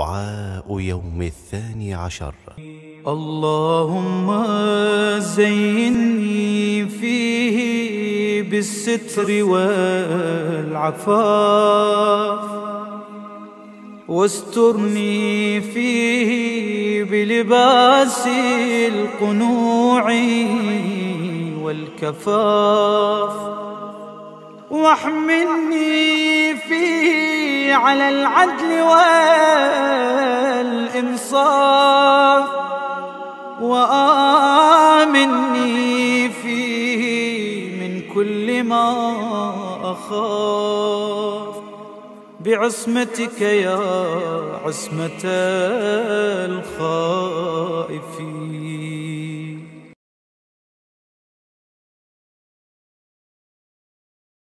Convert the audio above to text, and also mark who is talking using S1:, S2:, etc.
S1: دعاء يوم الثاني عشر.
S2: اللهم زيني فيه بالستر والعفاف واسترني فيه بلباس القنوع والكفاف واحملني فيه على العدل والإنصاف. وآمني فيه من كل ما أخاف. بعصمتك يا عصمة الخائفين.